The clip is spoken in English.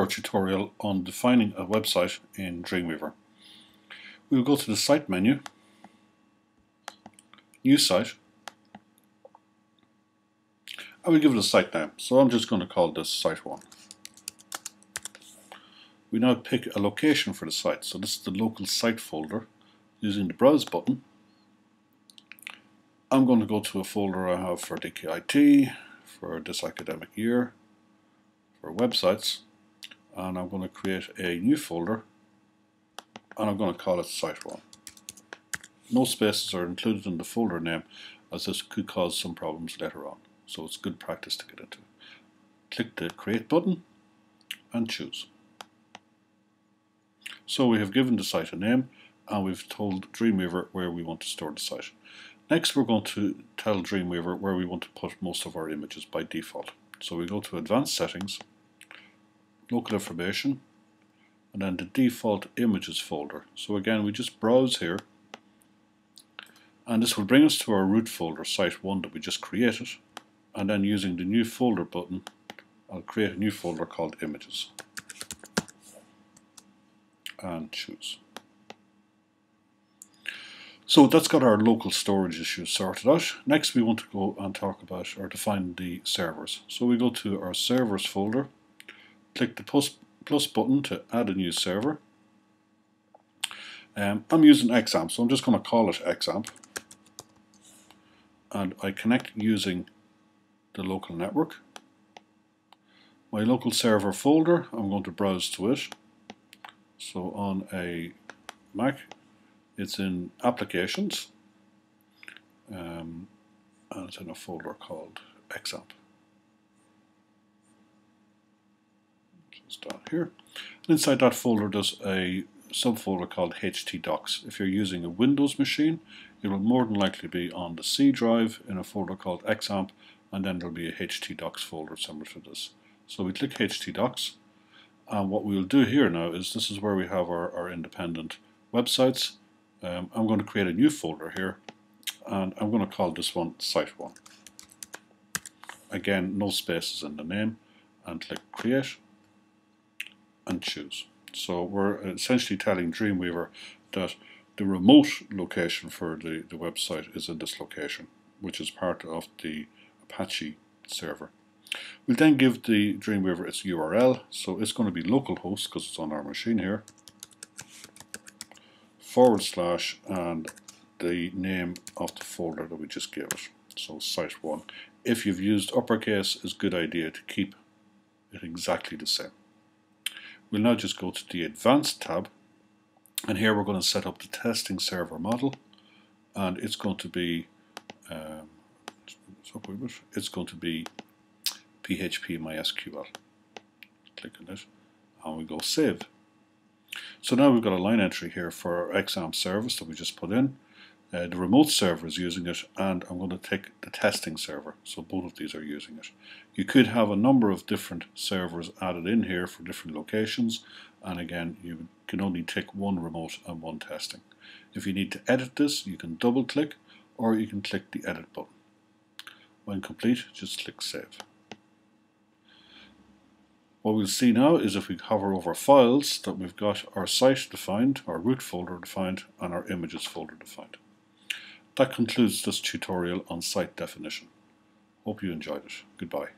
our tutorial on defining a website in Dreamweaver. We'll go to the Site menu, New Site, and we'll give it a site name. So I'm just going to call this Site 1. We now pick a location for the site. So this is the local site folder using the Browse button. I'm going to go to a folder I have for DKIT, for this academic year, for websites, and I'm going to create a new folder and I'm going to call it Site1. No spaces are included in the folder name as this could cause some problems later on, so it's good practice to get into. Click the Create button and choose. So we have given the site a name and we've told Dreamweaver where we want to store the site. Next we're going to tell Dreamweaver where we want to put most of our images by default. So we go to Advanced Settings local information, and then the default images folder. So again, we just browse here, and this will bring us to our root folder, site1 that we just created, and then using the new folder button, I'll create a new folder called images, and choose. So that's got our local storage issues sorted out. Next we want to go and talk about or define the servers. So we go to our servers folder click the plus, plus button to add a new server. Um, I'm using XAMPP, so I'm just going to call it XAMPP. And I connect using the local network. My local server folder, I'm going to browse to it. So on a Mac, it's in Applications, um, and it's in a folder called XAMPP. Down here. And inside that folder there's a subfolder called htdocs. If you're using a Windows machine, it will more than likely be on the C drive in a folder called XAMPP, and then there'll be a htdocs folder similar to this. So we click htdocs, and what we'll do here now is this is where we have our, our independent websites. Um, I'm going to create a new folder here, and I'm going to call this one Site1. Again, no spaces in the name, and click Create and choose. So we're essentially telling Dreamweaver that the remote location for the, the website is in this location, which is part of the Apache server. We'll then give the Dreamweaver its URL, so it's going to be localhost because it's on our machine here, forward slash and the name of the folder that we just gave it, so site1. If you've used uppercase, it's a good idea to keep it exactly the same. We'll now just go to the Advanced tab and here we're going to set up the testing server model and it's going to be um, it's going to be PHP MySQL. Click on it and we go save. So now we've got a line entry here for our XAMPP service that we just put in. Uh, the remote server is using it and I'm going to take the testing server. So both of these are using it. You could have a number of different servers added in here for different locations and again you can only tick one remote and one testing. If you need to edit this you can double click or you can click the edit button. When complete just click save. What we'll see now is if we hover over files that we've got our site defined, our root folder defined and our images folder defined. That concludes this tutorial on site definition. Hope you enjoyed it. Goodbye.